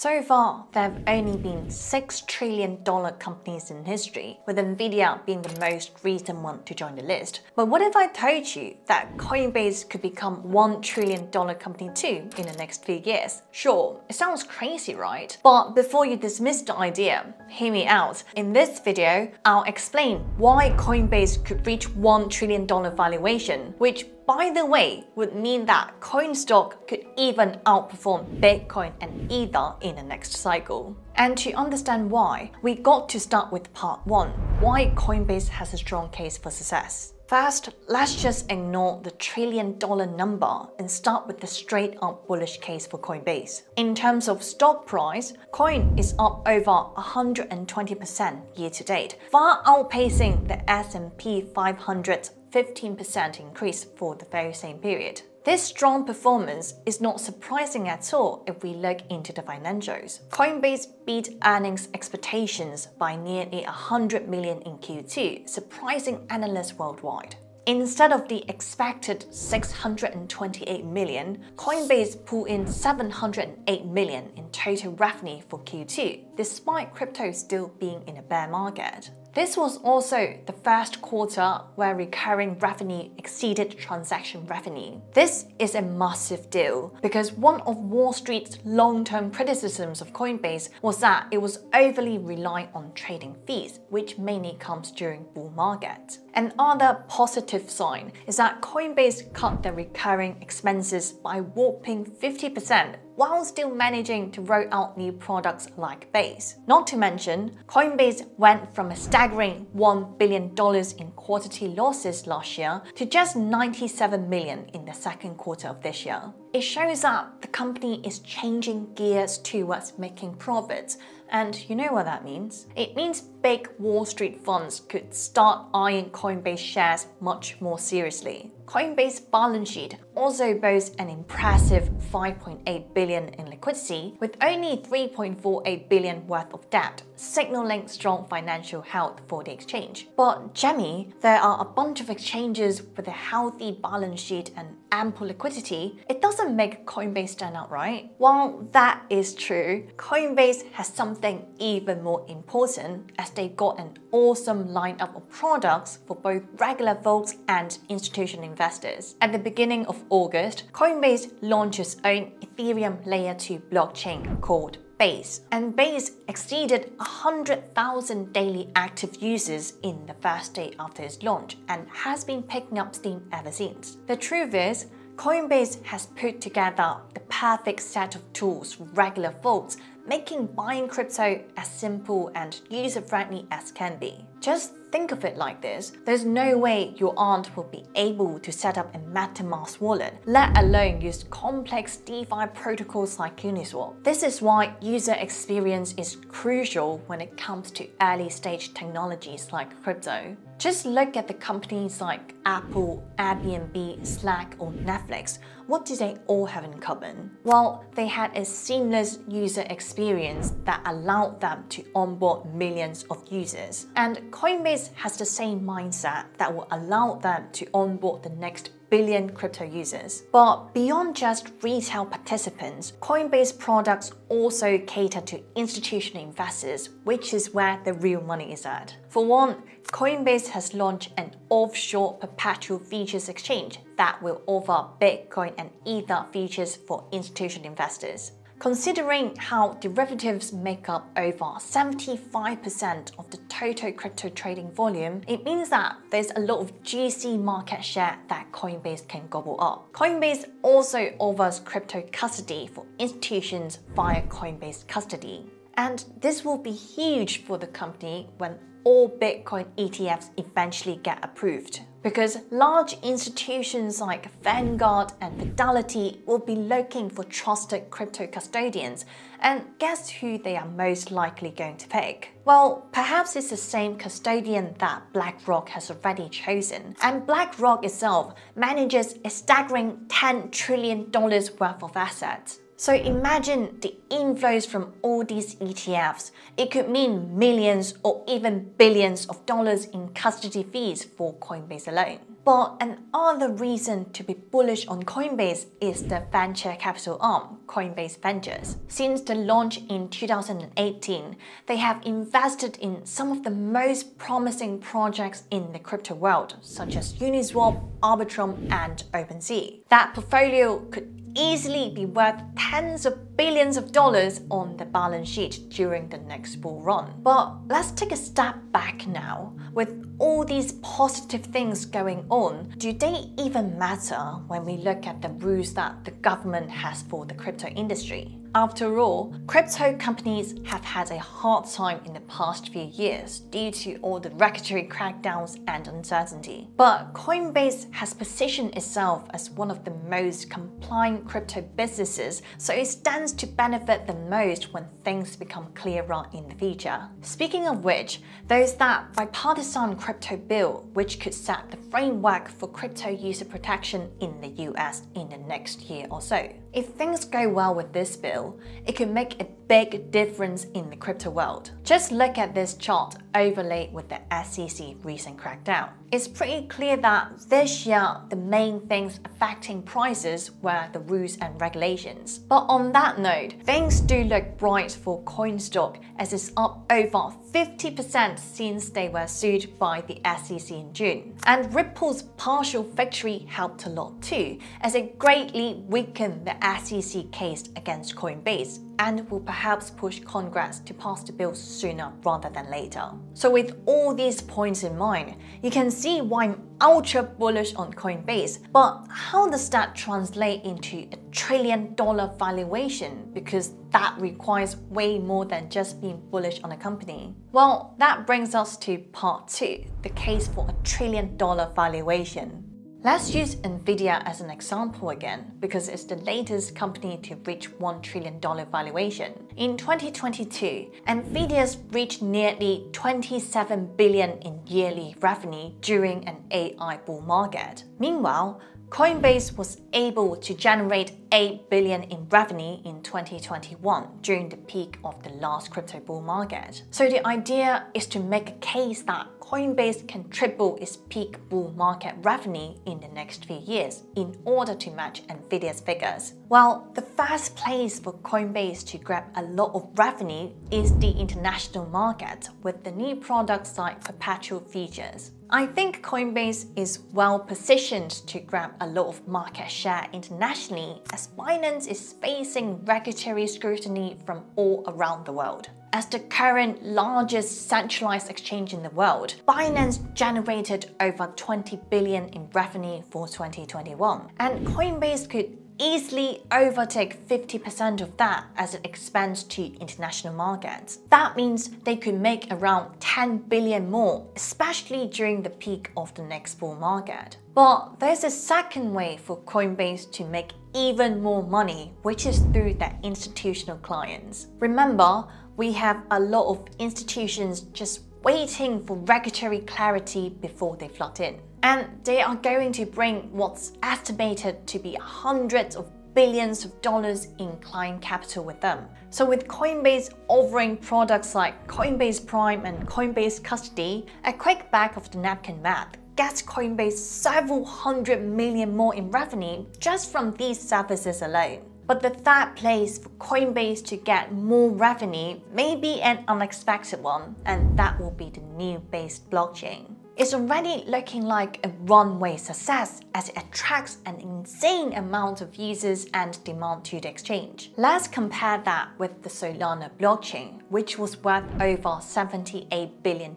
So far, there have only been $6 trillion companies in history, with Nvidia being the most recent one to join the list. But what if I told you that Coinbase could become $1 trillion company too in the next few years? Sure, it sounds crazy, right? But before you dismiss the idea, hear me out. In this video, I'll explain why Coinbase could reach $1 trillion valuation, which by the way, would mean that CoinStock could even outperform Bitcoin and Ether in the next cycle. And to understand why, we got to start with part 1, why Coinbase has a strong case for success. First, let's just ignore the trillion dollar number and start with the straight up bullish case for Coinbase. In terms of stock price, Coin is up over 120% year to date, far outpacing the S&P 500 15% increase for the very same period. This strong performance is not surprising at all if we look into the financials. Coinbase beat earnings expectations by nearly 100 million in Q2, surprising analysts worldwide. Instead of the expected 628 million, Coinbase pulled in 708 million in total revenue for Q2, despite crypto still being in a bear market. This was also the first quarter where recurring revenue exceeded transaction revenue. This is a massive deal because one of Wall Street's long-term criticisms of Coinbase was that it was overly reliant on trading fees, which mainly comes during bull markets. Another positive sign is that Coinbase cut their recurring expenses by whopping 50% while still managing to roll out new products like Base. Not to mention, Coinbase went from a staggering $1 billion in quarterly losses last year to just 97 million in the second quarter of this year. It shows that the company is changing gears towards making profits and you know what that means? It means big Wall Street funds could start eyeing Coinbase shares much more seriously. Coinbase balance sheet also boasts an impressive 5.8 billion in liquidity with only 3.48 billion worth of debt, signaling strong financial health for the exchange. But Jamie, there are a bunch of exchanges with a healthy balance sheet and ample liquidity, it doesn't make Coinbase stand out, right? While that is true, Coinbase has something even more important as they got an awesome lineup of products for both regular folks and institutional investors. At the beginning of August, Coinbase launched its own Ethereum Layer 2 blockchain called Base, and Base exceeded 100,000 daily active users in the first day after its launch and has been picking up steam ever since. The truth is, Coinbase has put together the perfect set of tools for regular folks, making buying crypto as simple and user-friendly as can be. Just think of it like this, there's no way your aunt will be able to set up a MetaMask wallet, let alone use complex DeFi protocols like Uniswap. This is why user experience is crucial when it comes to early stage technologies like crypto. Just look at the companies like Apple, Airbnb, Slack or Netflix. What do they all have in common? Well, they had a seamless user experience that allowed them to onboard millions of users. And Coinbase has the same mindset that will allow them to onboard the next billion crypto users. But beyond just retail participants, Coinbase products also cater to institutional investors, which is where the real money is at. For one, Coinbase has launched an offshore perpetual futures exchange that will offer Bitcoin and Ether futures for institutional investors. Considering how derivatives make up over 75% of the total crypto trading volume, it means that there's a lot of juicy market share that Coinbase can gobble up. Coinbase also offers crypto custody for institutions via Coinbase Custody. And this will be huge for the company when all Bitcoin ETFs eventually get approved because large institutions like Vanguard and Fidelity will be looking for trusted crypto custodians, and guess who they are most likely going to pick? Well, perhaps it's the same custodian that BlackRock has already chosen, and BlackRock itself manages a staggering $10 trillion worth of assets. So imagine the inflows from all these ETFs. It could mean millions or even billions of dollars in custody fees for Coinbase alone. But another reason to be bullish on Coinbase is the venture capital arm, Coinbase Ventures. Since the launch in 2018, they have invested in some of the most promising projects in the crypto world, such as Uniswap, Arbitrum, and OpenSea. That portfolio could easily be worth tens of billions of dollars on the balance sheet during the next bull run. But let's take a step back now. With all these positive things going on, do they even matter when we look at the rules that the government has for the crypto industry? After all, crypto companies have had a hard time in the past few years due to all the regulatory crackdowns and uncertainty. But Coinbase has positioned itself as one of the most compliant crypto businesses, so it stands to benefit the most when things become clearer in the future. Speaking of which, there's that bipartisan crypto bill which could set the framework for crypto user protection in the US in the next year or so. If things go well with this bill, it could make a big difference in the crypto world. Just look at this chart overlaid with the SEC recent crackdown. It's pretty clear that this year the main things affecting prices were the rules and regulations. But on that note, things do look bright for CoinStock as it's up over 50% since they were sued by the SEC in June. And Ripple's partial victory helped a lot too, as it greatly weakened the SEC case against Coinbase and will perhaps push Congress to pass the bill sooner rather than later. So with all these points in mind, you can see why I'm ultra bullish on Coinbase, but how does that translate into a trillion dollar valuation? Because that requires way more than just being bullish on a company. Well, that brings us to part two, the case for a trillion dollar valuation. Let's use Nvidia as an example again, because it's the latest company to reach $1 trillion valuation. In 2022, Nvidia's reached nearly 27 billion in yearly revenue during an AI bull market. Meanwhile, Coinbase was able to generate 8 billion in revenue in 2021 during the peak of the last crypto bull market. So the idea is to make a case that Coinbase can triple its peak bull market revenue in the next few years in order to match Nvidia's figures. Well, the first place for Coinbase to grab a lot of revenue is the international market with the new products like perpetual futures. I think Coinbase is well positioned to grab a lot of market share internationally as Binance is facing regulatory scrutiny from all around the world. As the current largest centralized exchange in the world, Binance generated over 20 billion in revenue for 2021, and Coinbase could easily overtake 50% of that as it expands to international markets. That means they could make around 10 billion more, especially during the peak of the next bull market. But there's a second way for Coinbase to make even more money, which is through their institutional clients. Remember, we have a lot of institutions just waiting for regulatory clarity before they flood in. And they are going to bring what's estimated to be hundreds of billions of dollars in client capital with them. So with Coinbase offering products like Coinbase Prime and Coinbase Custody, a quick back of the napkin math gets Coinbase several hundred million more in revenue just from these services alone. But the third place for Coinbase to get more revenue may be an unexpected one, and that will be the new Base blockchain. It's already looking like a runway success as it attracts an insane amount of users and demand to the exchange. Let's compare that with the Solana blockchain, which was worth over $78 billion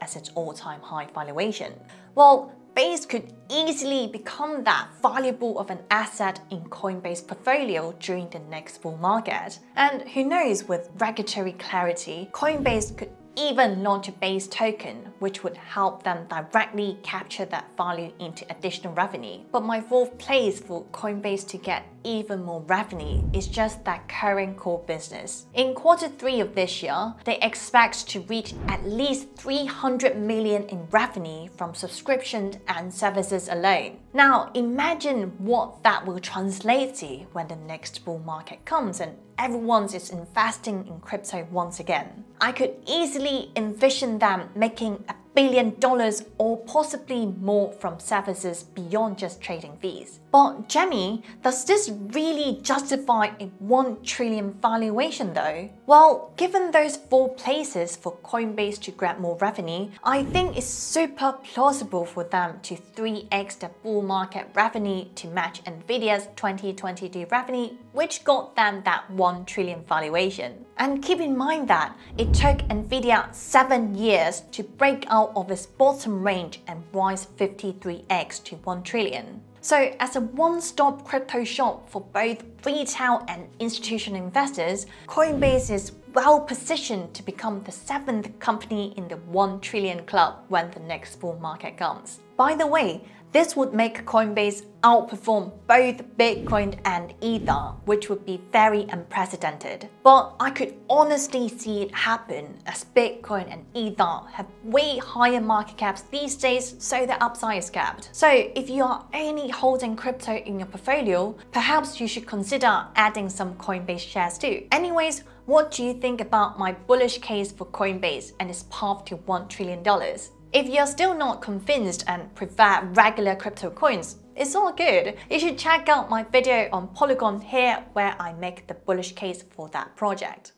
as its all-time high valuation. Well, Base could easily become that valuable of an asset in Coinbase portfolio during the next bull market. And who knows, with regulatory clarity, Coinbase could even launch a base token, which would help them directly capture that value into additional revenue. But my fourth place for Coinbase to get even more revenue is just that current core business. In quarter three of this year, they expect to reach at least 300 million in revenue from subscriptions and services alone. Now, imagine what that will translate to when the next bull market comes and everyone is investing in crypto once again. I could easily envision them making a dollars or possibly more from services beyond just trading fees. But Jamie, does this really justify a 1 trillion valuation though? Well, given those four places for Coinbase to grab more revenue, I think it's super plausible for them to 3x the bull market revenue to match Nvidia's 2022 revenue, which got them that 1 trillion valuation. And keep in mind that it took Nvidia 7 years to break out of its bottom range and rise 53x to 1 trillion. So as a one-stop crypto shop for both retail and institutional investors, Coinbase is well positioned to become the seventh company in the 1 trillion club when the next bull market comes. By the way, this would make Coinbase outperform both Bitcoin and Ether, which would be very unprecedented. But I could honestly see it happen as Bitcoin and Ether have way higher market caps these days, so the upside is capped. So if you are only holding crypto in your portfolio, perhaps you should consider adding some Coinbase shares too. Anyways, what do you think about my bullish case for Coinbase and its path to $1 trillion? If you're still not convinced and prefer regular crypto coins, it's all good. You should check out my video on Polygon here where I make the bullish case for that project.